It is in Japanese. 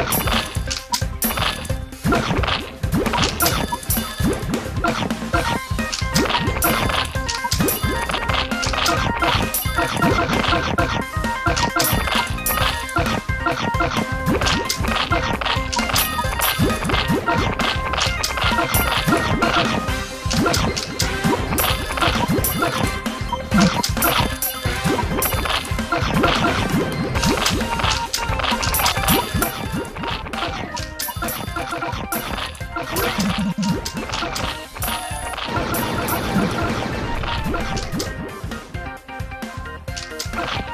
Let's go. You